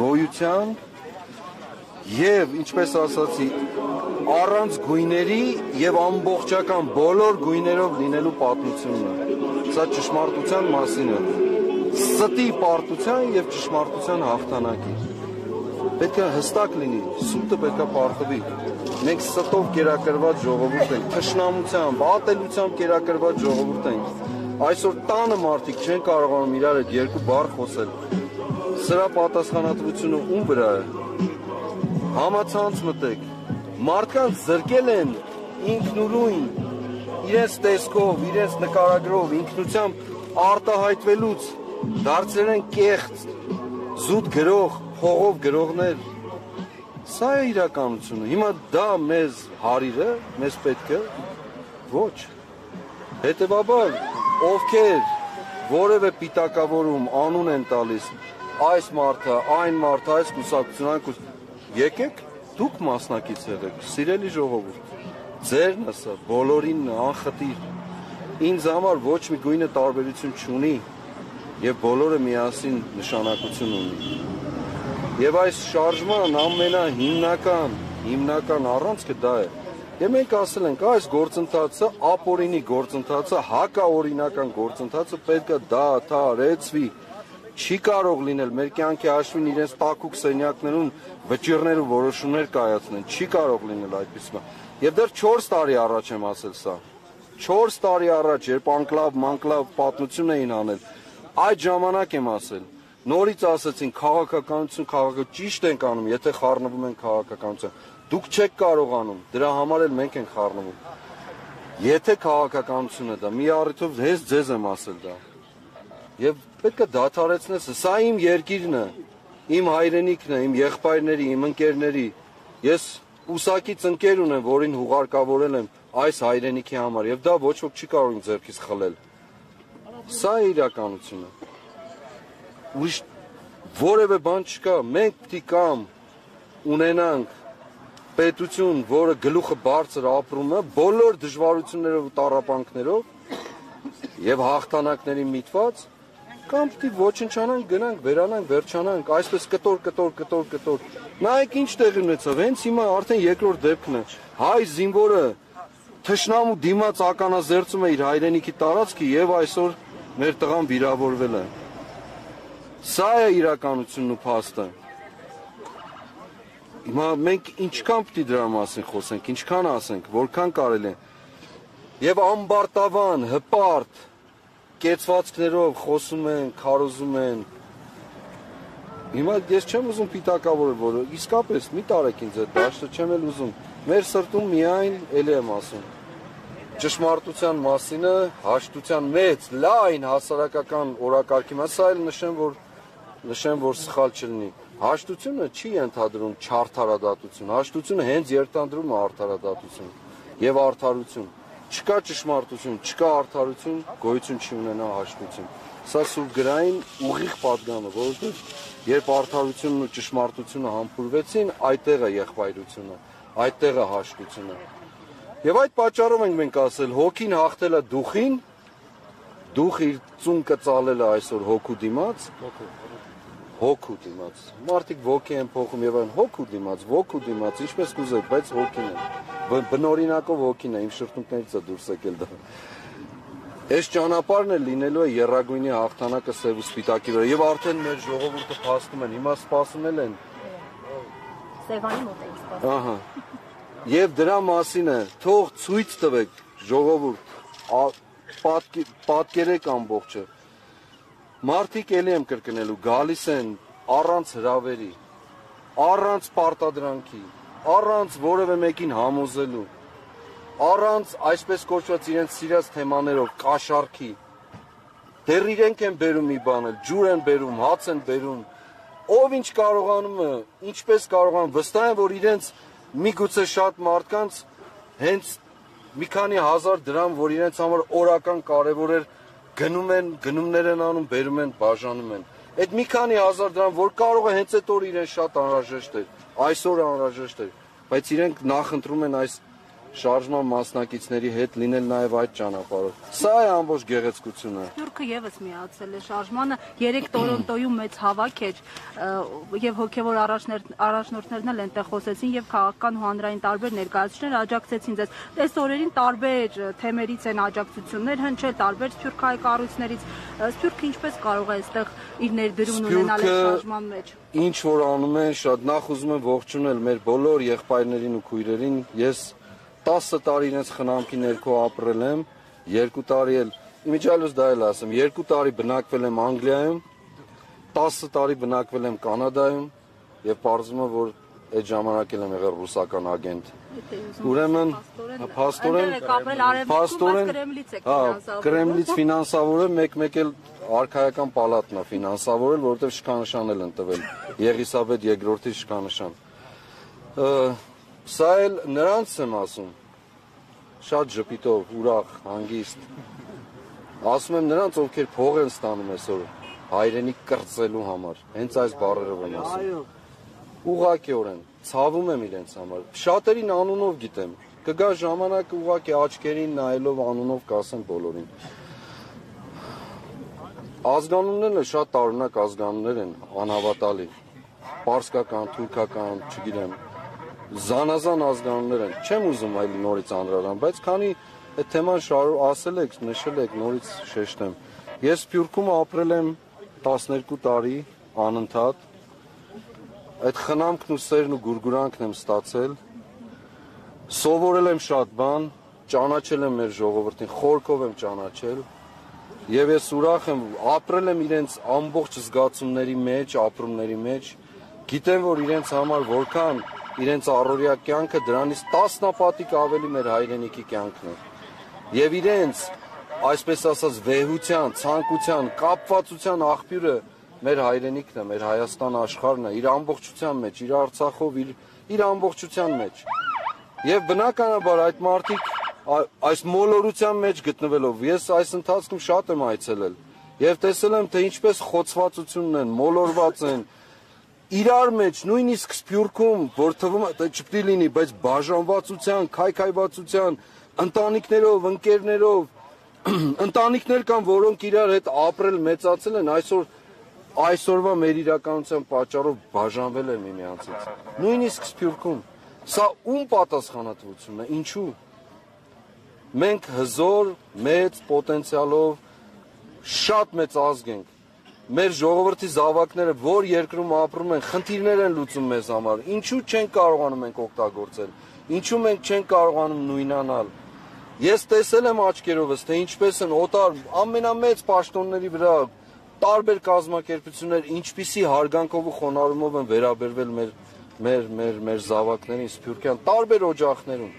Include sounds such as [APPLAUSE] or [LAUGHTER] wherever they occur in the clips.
գոյության եւ ինչպես ասացի առանց գույների եւ ամբողջական բոլոր գույներով լինելու պատմությունն է։ Սա ճշմարտության մասին է։ Ստի պարտության եւ ճշմարտության հաղթանակի։ Պետք է հստակ լինի, սուտը պետք է պարտվի։ Մենք ստով կերակրված ժողովուրդ ենք, թշնամությամբ, ատելությամբ կերակրված ժողովուրդ ենք։ Այսօր տանը մարդիկ չեն կարողանում իրար հետ երկու բառ խոսել։ Սրա պատասխանատվությունը ում վրա է? Համացանց մտեք։ Մարդկանց զրկել են ինքնուրույն իրենց տեսքով, իրենց նկարագրով, ինքնությամբ արտահայտվելուց դարձել են կեղծ, զուտ գրող, փողով գրողներ։ Սա է իրականությունը։ Հիմա դա մեզ հարիր է, մեզ պետք է ոչ։ Հետևաբար ովքեր որևէ պիտակավորում անուն են տալիս այս մարդը, այն մարդը, այս կուսակցություն, այն կուս Եկեք դուք մասնակից եղեք, սիրելի ժողովուրդ։ Ձերն է սա, բոլորին անխտիր։ Ինձ համար ոչ մի գույնը տարբերություն չունի եւ բոլորը միասին նշանակություն ունի։ Եվ այս շարժման ամենահիմնական, հիմնական առանցքը դա է։ Եվ մենք ասել ենք, այս գործընթացը ապօրինի գործընթացը, հակաօրինական գործընթացը պետք է դադարեցվի։ դա, չի կարող լինել մեր կյանքի հաշվին իրենց տակուկ սենյակներում վճիրներ ու որոշումներ կայացնեն, չի կարող լինել այդպես բան։ Եվ դեռ 4 տարի առաջ եմ ասել սա։ 4 տարի առաջ, երբ անկլավ, մանկլավ պատմություն էին անել, այդ ժամանակ եմ ասել։ Նորից ասացին քաղաքականություն, քաղաքը ճիշտ ենք անում, եթե խառնվում են քաղաքականություն։ Դուք չեք կարողանում, դրա համար էլ մենք ենք խառնվում։ Եթե քաղաքականությունը դա մի առիթով հենց ձեզ եմ ասել դա։ Եվ պետք է դադարեցնես, սա իմ երկիրն է, իմ հայրենիքն է, իմ եղբայրների, իմ ընկերների։ Ես ուսակից ընկեր ունեմ, որին հուղարկավորել եմ այս հայրենիքի համար եւ դա ոչ ոք չի կարող ինձ ձեռքից խլել։ Սա է իրականությունը։ Ուրիշ որևէ բան չկա, մենք պիտի կամ ունենանք պետություն, որը գլուխը բարձր ապրում է, բոլոր դժվարություններով ու տառապանքներով եւ հաղթանակների միտված կամ պիտի ոչնչանանք, գնանք, վերանանք, վերջանանք, այսպես կտոր, կտոր, կտոր, կտոր։ Նայեք ինչ տեղի ունեցավ, հենց հիմա արդեն երկրորդ դեպքն է։ Հայ զինվորը թշնամու դիմաց ականազերծում է իր հայրենիքի տարածքը եւ այսօր մեր տղան վիրավորվել է։ Սա է իրականությունն ու փաստը։ Հիմա մենք ինչքան պիտի դրա մասին խոսենք, ինչքան ասենք, որքան կարելի է։ Եվ ամբարտավան, հպարտ, կեցվածքներով խոսում են, քարոզում են։ Հիմա ես չեմ ուզում պիտակավորել, որ իսկապես մի տարեք ինձ այդ դաշտը չեմ էլ ուզում։ Մեր սրտում միայն ելի եմ ասում։ Ճշմարտության մասինը հաշտության մեծ, լայն հասարակական օրակարգի մաս այլ նշեմ, որ նշեմ, որ սխալ չլինի։ Հաշտությունը չի ընդհանրում չարթարադատություն, հաշտությունը հենց երթանդրում է արդարադատություն եւ արդարություն չկա ճշմարտություն, չկա արդարություն, գոյություն չի ունենա հաշտություն։ Սա սուրբ գրային ուղիղ պատգան է, որովհետև երբ արդարությունն ու ճշմարտությունը համբուրվեցին, այդտեղ է եղբայրությունը, այդտեղ է հաշտությունը։ Եվ այդ պատճառով ենք մենք ասել, հոգին հաղթել է դուխին, դուխ իր ծունկը ծալել է այսօր հոգու դիմաց, հոգու դիմաց։ Մարդիկ ոգի են փոխում եւ այն հոգու դիմաց, ոգու դիմաց, ինչպես կուզեք, բայց հոգին են բնորինակով հոգին է, իմ շրթունքներից է դուրս եկել դա։ Այս ճանապարհն է լինելու է երագույնի հաղթանակը սև ու սպիտակի վրա եւ արդեն մեր ժողովուրդը փաստում են, հիմա սպասում են։ Սևանի մոտ է սպասում։ Ահա։ Եվ դրա մասին է, թող ցույց տվեք ժողովուրդ, պատկերեք ամբողջը։ Մարդիկ ելի եմ կրկնելու, գալիս են առանց հրավերի, առանց պարտադրանքի, առանց որևէ մեկին համոզելու, առանց այսպես կոչված իրենց սիրած թեմաներով կաշառքի դեռ իրենք են բերում մի բան, ջուր են բերում, հաց են բերում։ Ով ինչ կարողանում է, ինչպես կարողան վստահ են, որ իրենց միգուցե շատ մարդկանց հենց մի քանի հազար դրամ, որ իրենց համար օրական կարևոր էր, գնում են, գնումներ են անում, բերում են, բաժանում են։ Այդ մի քանի հազար դրամ, որ կարող է հենց այդ օր իրեն շատ անհրաժեշտ էր, այսօր անհրաժեշտ էր, բայց իրենք նախընտրում են այս շարժման մասնակիցների հետ լինել նաև այդ ճանապարհով։ Սա է ամբողջ գեղեցկությունը։ Սփյուռքը եւս միացել է շարժմանը։ Երեք Տորոնտոյում մեծ հավաք էր եւ հոգեվոր առաջնորդներն էլ այնտեղ խոսեցին եւ քաղաքական ու հանրային տարբեր ներկայացուցիչներ աջակցեցին ձեզ։ Այս օրերին տարբեր թեմերից են աջակցություններ հնչել, տարբեր սփյուռքահայ կառույցներից։ Սփյուռքը ինչպես կարող է այստեղ իր ներդրումն ունենալ շարժման մեջ։ Ինչ որ անում են, շատ նախ ուզում եմ ողջունել մեր բոլոր եղբայրներին ու քույրերին։ Ես 10 տարի իրենց խնամքի ներքո ապրել եմ, 2 տարի էլ իմիջիալուս դա էլ ասեմ, 2 տարի բնակվել եմ Անգլիայում, 10 տարի բնակվել եմ Կանադայում եւ պարզվում է որ այդ ժամանակ էլ եմ եղել ռուսական ագենտ։ Ուրեմն փաստորեն փաստորեն Կրեմլից է ֆինանսավորել։ Կրեմլից ֆինանսավորել մեկ-մեկ էլ արխայական պալատն է ֆինանսավորել, որովհետև շքանշան են տվել Եղիսաբեթ II-ի շքանշան։ Սա էլ նրանց եմ ասում, շատ ժպիտով, ուրախ, հանգիստ։ Ասում եմ նրանց, ովքեր փող են ստանում այսօր հայրենի կրծելու համար։ Հենց այս բառերով եմ ասում։ Ուղղակիորեն ցավում եմ իրենց համար։ Շատերին անունով գիտեմ։ Կգա ժամանակ ուղղակի աչքերին նայելով անունով կասեմ բոլորին։ Ազգանուններն շատ տարօրինակ ազգանուններ են, անհավատալի։ Պարսկական, թուրքական, չգիտեմ, զանազան ազգանուններ են։ Չեմ ուզում այլ նորից անդրադառնալ, բայց քանի այդ թեման շարու ասել եք, նշել եք, նորից շեշտեմ։ Ես Սփյուռքում ապրել եմ 12 տարի անընդհատ։ Այդ խնամքն ու սերն ու գուրգուրանքն եմ ստացել։ Սովորել եմ շատ բան, ճանաչել եմ մեր ժողովրդին, խորքով եմ ճանաչել։ Եվ ես ուրախ եմ, ապրել եմ իրենց ամբողջ զգացումների մեջ, ապրումների մեջ։ Գիտեմ, որ իրենց համար որքան իրենց առօրյա կյանքը դրանից տասնապատիկ ավելի մեր հայրենիքի կյանքն է։ Եվ իրենց այսպես ասած վեհության, ցանկության, կապվածության աղբյուրը մեր հայրենիքն է, մեր Հայաստան աշխարհն է, իր ամբողջության մեջ, իր Արցախով, իր իր ամբողջության մեջ։ Եւ բնականաբար այդ մարդիկ այս մոլորության մեջ գտնվելով ես այս ընթացքում շատ եմ այցելել եւ տեսել եմ թե ինչպես խոցվածությունն են, մոլորված են, իրար մեջ նույնիսկ Սփյուռքում, որ թվում է չպետք լինի, բայց բաժանվածության, քայքայվածության, ընտանիքներով, ընկերներով, [CLEARS THROAT] ընտանիքներ կան, որոնք իրար հետ ապրել, մեծացել են, այսօր այսօրվա մեր իրականության պատճառով բաժանվել են միմյանցից։ Նույնիսկ Սփյուռքում սա ում պատասխանատվությունն է, ինչու։ Մենք հզոր, մեծ պոտենցիալով շատ մեծ ազգ ենք մեր ժողովրդի զավակները որ երկրում ապրում են, խնդիրներ են լուծում մեզ համար։ Ինչու չեն կարողանում ենք օգտագործել։ Ինչու մենք չենք կարողանում նույնանալ։ Ես տեսել եմ աչքերովս, թե ինչպես են օտար ամենամեծ պաշտոնների վրա տարբեր կազմակերպություններ ինչպիսի հարգանքով ու խոնարհումով են վերաբերվել մեր մեր մեր մեր զավակներին Սփյուռքյան տարբեր օջախներում։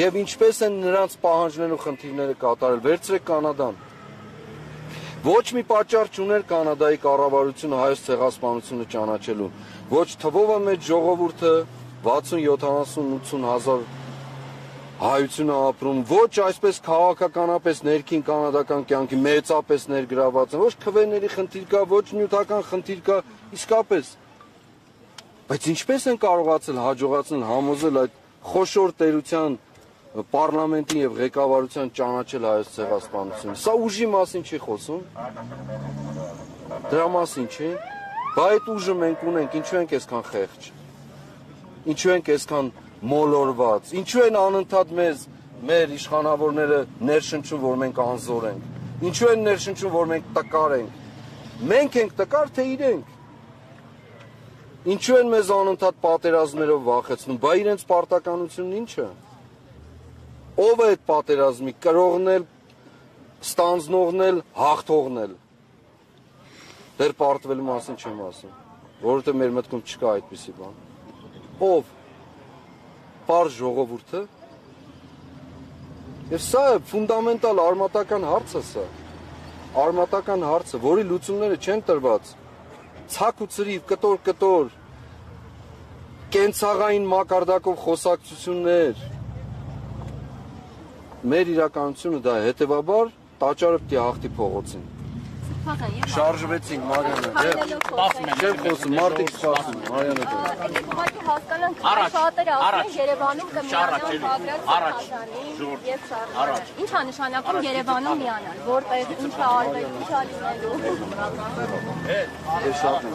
Եվ ինչպես են նրանց պահանջներն ու խնդիրները կատարել։ Վերցրեք Կանադան Ոչ մի պատճառ չուներ Կանադայի կառավարությունը հայոց ցեղասպանությունը ճանաչելու։ Ոչ թվով է մեր ժողովուրդը 60-70-80 հազար հայությունը ապրում, ոչ այսպես քաղաքականապես ներքին կանադական կյանքի մեծապես ներգրաված են, ոչ քվեների խնդիր կա, ոչ նյութական խնդիր կա, իսկապես։ Բայց ինչպես են կարողացել հաջողացնել համոզել այդ խոշոր տերության պարլամենտին եւ ղեկավարության ճանաչել հայոց ցեղասպանությունը։ Սա ուժի մասին չի խոսում։ Դրա մասին չի։ Բա այդ ուժը մենք ունենք, ինչու ենք այսքան խեղճ։ Ինչու ենք այսքան մոլորված։ Ինչու են անընդհատ մեզ մեր իշխանավորները ներշնչում, որ մենք անզոր ենք։ Ինչու են ներշնչում, որ մենք տկար ենք։ Մենք ենք տկար, թե իրենք։ Ինչու են մեզ անընդհատ պատերազմներով վախեցնում։ Բա իրենց պարտականությունն ի՞նչ է։ Ո՞վ է այդ պատերազմի կրողն էլ, ստանձնողն էլ, հաղթողն էլ։ Դեռ պարտվելու մասին չեմ ասում, որովհետև մեր մտքում չկա այդպիսի բան։ Ո՞վ։ Պար ժողովուրդը։ Եվ սա է ֆունդամենտալ արմատական հարցը սա։ Արմատական հարցը, որի լուծումները չեն տրված։ Ցակ ու ծրիվ, կտոր կտոր, կենցաղային մակարդակով խոսակցություններ, մեր իրականությունը դա է, հետեւաբար տաճարը պիտի հաղթի փողոցին։ Շարժվեցինք Քայլելով խոսել։ Չեմ խոսում, մարդիկ սպասում, Մարիանա ջան։ Եկեք ուղղակի հասկանանք, շատերը ասում են առաջ։ Երևանում կմիանան Բագրատ եւ առաջ։ Ինչ է նշանակում Երևանում միանալ, որտեղ ինչ է արվել, ինչ է լինելու։ Դե շատ եմ։